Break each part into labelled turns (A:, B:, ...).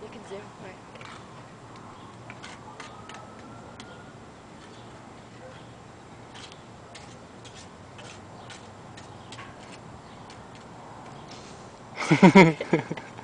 A: you can zoom Right.
B: it. Ha ha ha.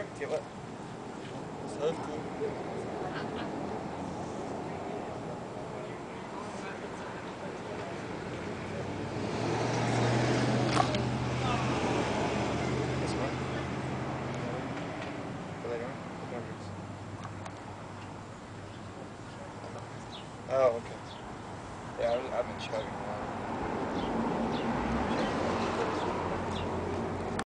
B: 50 بقى سألته Oh, okay. Yeah, I've been chugging a lot.